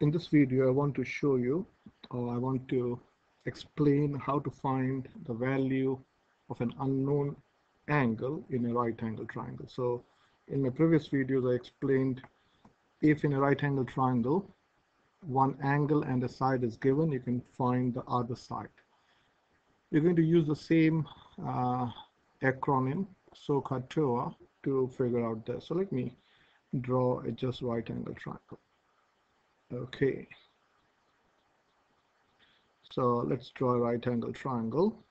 in this video I want to show you or I want to explain how to find the value of an unknown angle in a right angle triangle. So in my previous videos I explained if in a right angle triangle one angle and a side is given you can find the other side. We're going to use the same uh, acronym SOHCAHTOA to figure out this. So let me draw a just right angle triangle. Okay. So let's draw a right angle triangle.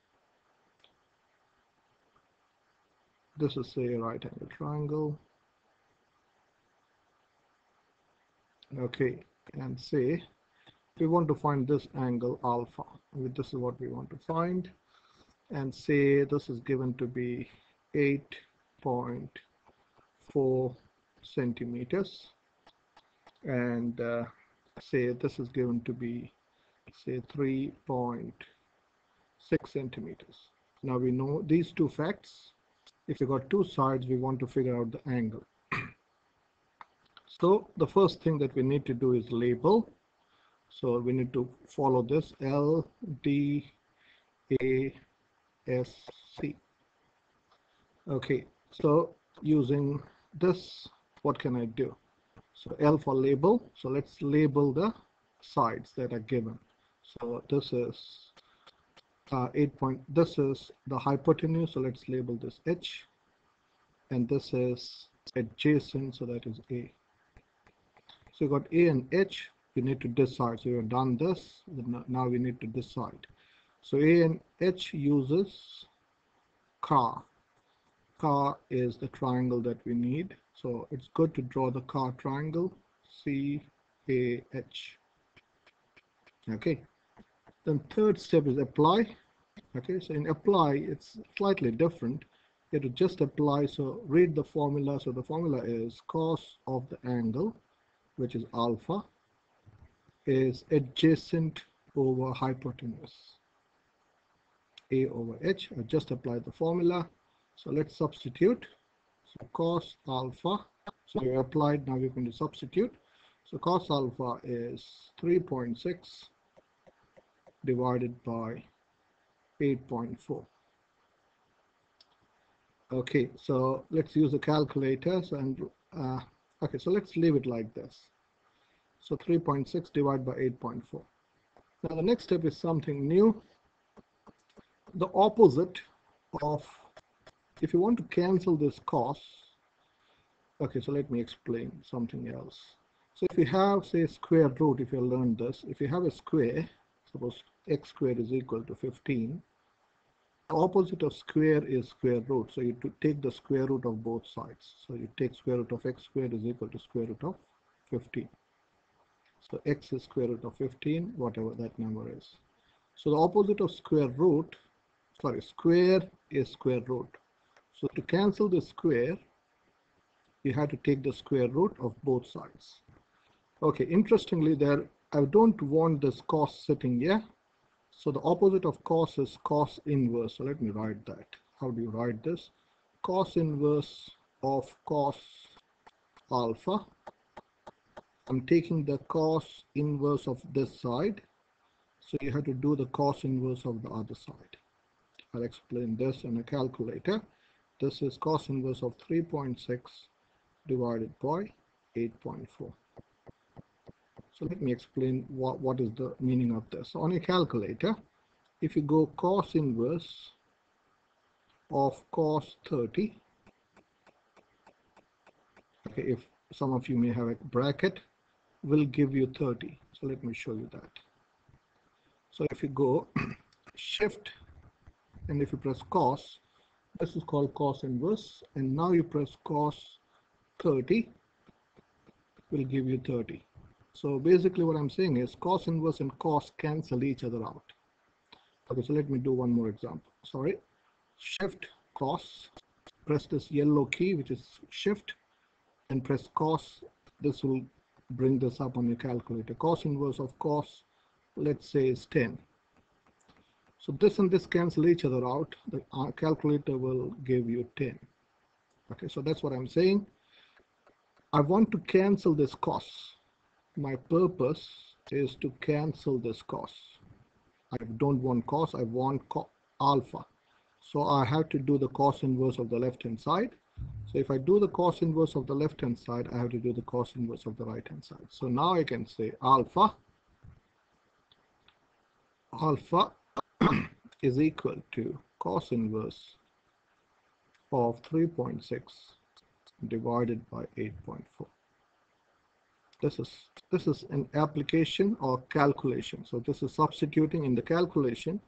This is a right angle triangle. Okay, and say we want to find this angle alpha. This is what we want to find. And say this is given to be 8.4 centimeters. And uh, say this is given to be say 3.6 centimeters. Now we know these two facts. If you got two sides, we want to figure out the angle. so the first thing that we need to do is label. So we need to follow this L D A S C. Okay, so using this, what can I do? So L for label. So let's label the sides that are given. So this is uh, 8 point. This is the hypotenuse. So let's label this H. And this is adjacent. So that is A. So you got A and H. We need to decide. So you've done this. Now we need to decide. So A and H uses CAH. CAH is the triangle that we need. So it's good to draw the CAH triangle, C A H. Okay. Then third step is apply. Okay, so in apply, it's slightly different. You have to just apply. So read the formula. So the formula is cos of the angle, which is alpha, is adjacent over hypotenuse. A over H. I just applied the formula. So let's substitute. Cos alpha. So we applied, now we're going to substitute. So cos alpha is 3.6 divided by 8.4. Okay, so let's use the calculators and uh, okay, so let's leave it like this. So 3.6 divided by 8.4. Now the next step is something new. The opposite of if you want to cancel this cos, okay, so let me explain something else. So if you have, say, square root, if you learned this, if you have a square, suppose x squared is equal to 15, the opposite of square is square root. So you take the square root of both sides. So you take square root of x squared is equal to square root of 15. So x is square root of 15, whatever that number is. So the opposite of square root, sorry, square is square root. So to cancel the square, you have to take the square root of both sides. Okay, interestingly there, I don't want this cos sitting here. So the opposite of cos is cos inverse. So let me write that. How do you write this? Cos inverse of cos alpha. I'm taking the cos inverse of this side. So you have to do the cos inverse of the other side. I'll explain this in a calculator. This is cos inverse of 3.6 divided by 8.4. So let me explain what, what is the meaning of this. On a calculator, if you go cos inverse of cos 30, okay, if some of you may have a bracket, will give you 30. So let me show you that. So if you go shift and if you press cos, this is called cos inverse and now you press cos 30 will give you 30 so basically what I'm saying is cos inverse and cos cancel each other out. Okay so let me do one more example. Sorry. Shift cos press this yellow key which is shift and press cos this will bring this up on your calculator. Cos inverse of cos let's say is 10 so this and this cancel each other out. The uh, calculator will give you 10. Okay, so that's what I'm saying. I want to cancel this cos. my purpose is to cancel this cos. I don't want cos, I want co alpha. So I have to do the cos inverse of the left hand side. So if I do the cos inverse of the left hand side, I have to do the cos inverse of the right hand side. So now I can say alpha, alpha is equal to cos inverse of 3.6 divided by 8.4 this is this is an application or calculation. So this is substituting in the calculation.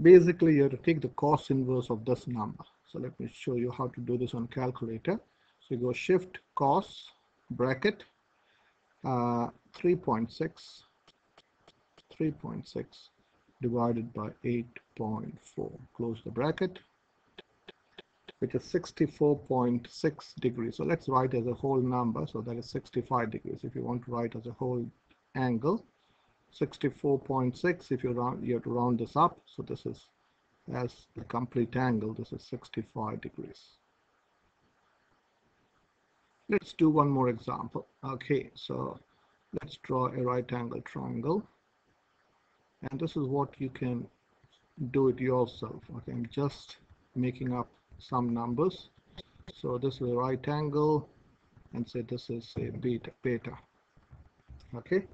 Basically you have to take the cos inverse of this number. So let me show you how to do this on calculator. So you go shift cos bracket uh, 3.6 3.6 divided by 8.4 close the bracket which is 64.6 degrees. So let's write as a whole number. So that is 65 degrees. If you want to write as a whole angle, 64.6. If you round, you have to round this up. So this is as the complete angle. This is 65 degrees. Let's do one more example. Okay, so let's draw a right angle triangle. And this is what you can do it yourself. Okay, I'm just making up some numbers. So this is a right angle and say this is a beta beta. Okay.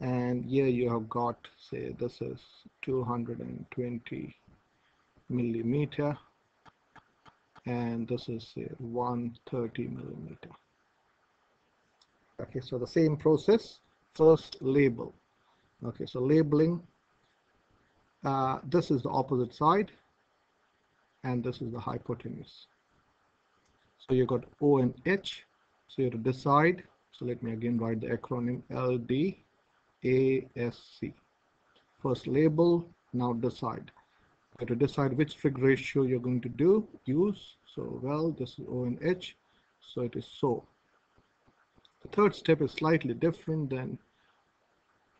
And here you have got say this is 220 millimeter and this is say 130 millimeter. Okay, so the same process. First label. Okay, so labeling. Uh, this is the opposite side and this is the hypotenuse. So you got O and H. So you have to decide. So let me again write the acronym LDASC. First label, now decide. You have to decide which trig ratio you're going to do, use. So well, this is O and H. So it is SOH. The third step is slightly different than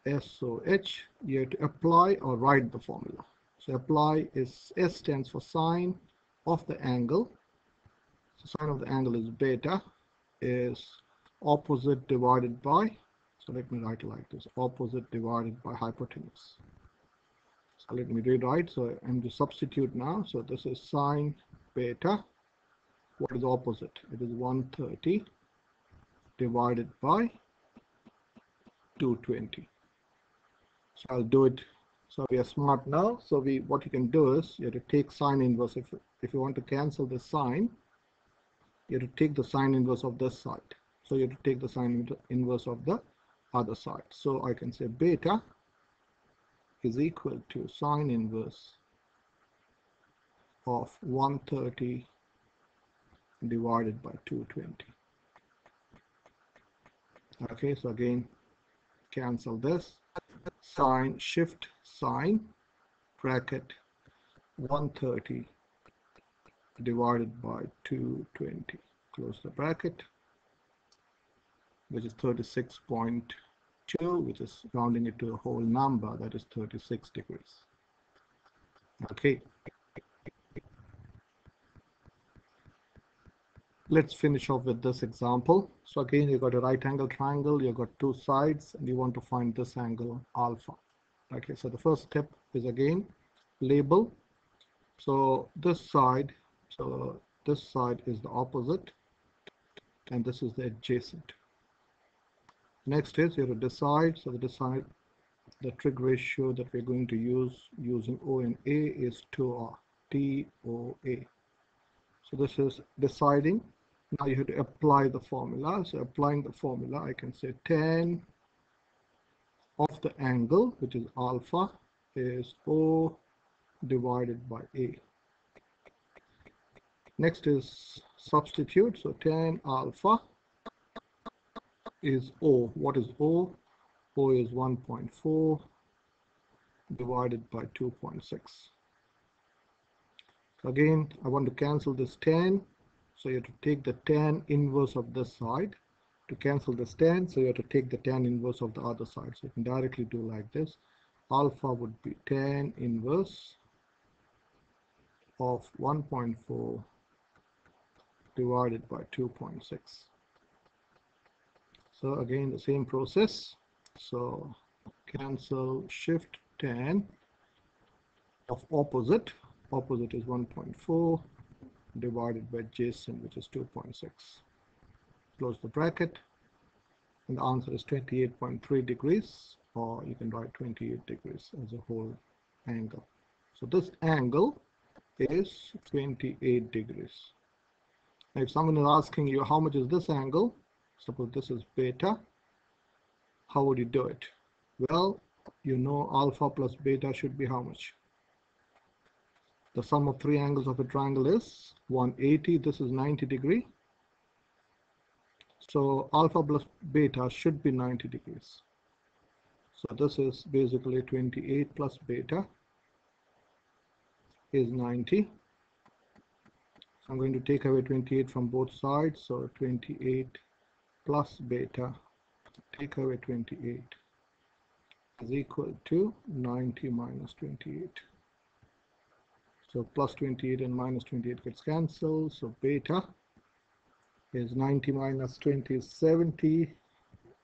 SOH. You have to apply or write the formula. So apply is S stands for sine of the angle. So sine of the angle is beta is opposite divided by. So let me write it like this: opposite divided by hypotenuse. So let me rewrite. So I'm to substitute now. So this is sine beta. What is opposite? It is 130 divided by 220. So I'll do it so we are smart now. So we what you can do is you have to take sine inverse. If, if you want to cancel the sine, you have to take the sine inverse of this side. So you have to take the sine inverse of the other side. So I can say beta is equal to sine inverse of 130 divided by 220. Okay, so again, cancel this sine shift sine bracket 130 divided by 220 close the bracket which is 36.2 which is rounding it to a whole number that is 36 degrees. Okay let's finish off with this example. So again, you've got a right angle triangle, you've got two sides, and you want to find this angle alpha. Okay, so the first step is again label. So this side, so this side is the opposite, and this is the adjacent. Next is you have to decide. So the decide the trig ratio that we're going to use using O and A is TOA, T O A. So this is deciding now you have to apply the formula. So applying the formula, I can say tan of the angle, which is alpha, is O divided by A. Next is substitute. So tan alpha is O. What is O? O is 1.4 divided by 2.6. Again, I want to cancel this tan. So you have to take the tan inverse of this side to cancel this tan. So you have to take the tan inverse of the other side. So you can directly do like this. Alpha would be tan inverse of 1.4 divided by 2.6. So again, the same process. So cancel shift tan of opposite. Opposite is 1.4 divided by adjacent, which is 2.6. Close the bracket. And the answer is 28.3 degrees, or you can write 28 degrees as a whole angle. So this angle is 28 degrees. Now if someone is asking you how much is this angle, suppose this is beta, how would you do it? Well, you know alpha plus beta should be how much? The sum of three angles of a triangle is 180. This is 90 degree. So alpha plus beta should be 90 degrees. So this is basically 28 plus beta is 90. So I'm going to take away 28 from both sides. So 28 plus beta, take away 28 is equal to 90 minus 28. So plus 28 and minus 28 gets cancelled. So beta is 90 minus 20 is 70.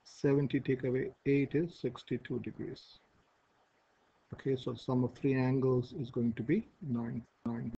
70 take away 8 is 62 degrees. Okay, so sum of three angles is going to be 9, 9.